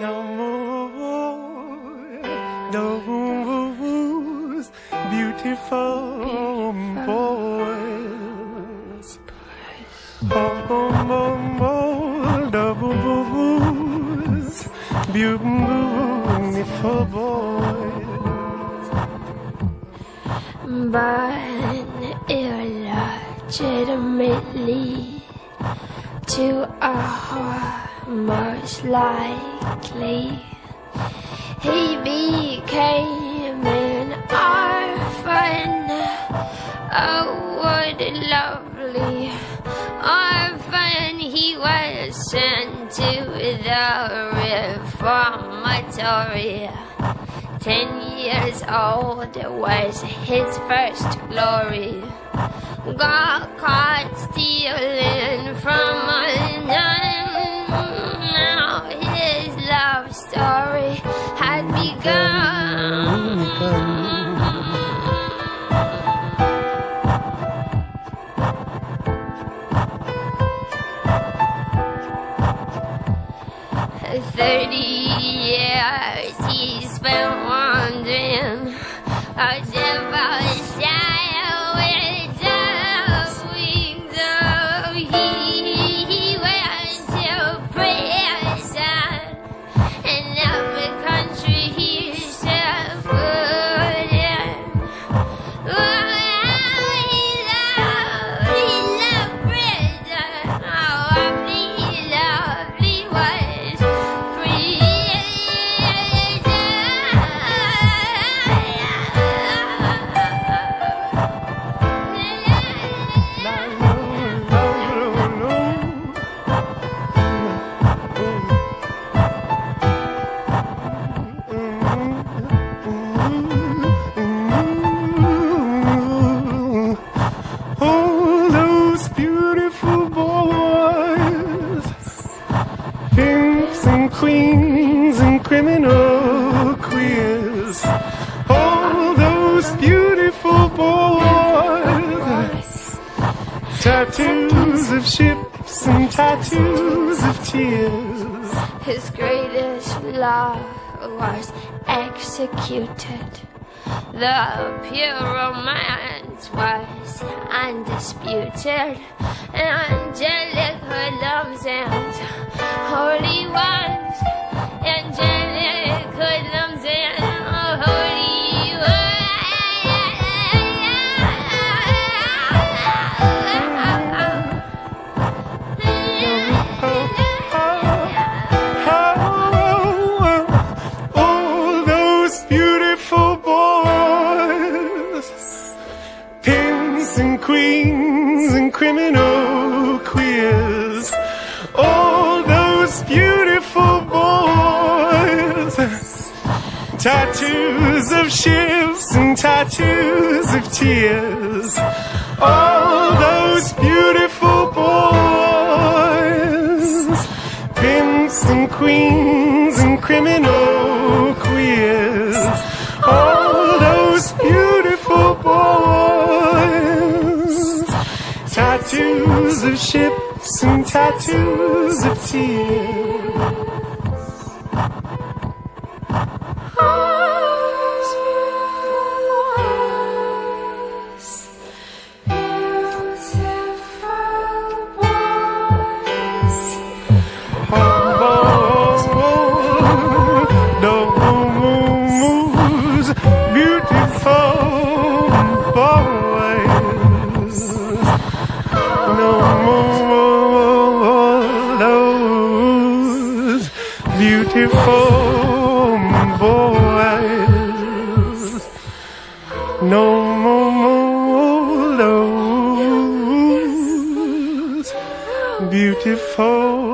No more, beautiful boys. Oh, boos, beautiful boys. But illegitimately to a most likely he became an orphan. Oh, what a lovely orphan he was sent to the reformatory. Ten years old was his first glory. Got caught stealing from a nun. Story had begun. Thirty years he spent wandering a devil's queens and criminal queers. All those beautiful boys, tattoos of ships and tattoos of tears. His greatest love was executed. The pure romance was undisputed. Angelic hoodlums and holy ones. Angelic tattoos of ships and tattoos of tears. All those beautiful boys, pimps and queens and criminal queers. All those beautiful boys, tattoos of ships and tattoos of tears. Beautiful boys. No more those beautiful